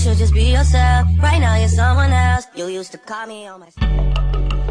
should just be yourself. Right now you're someone else. You used to call me on my.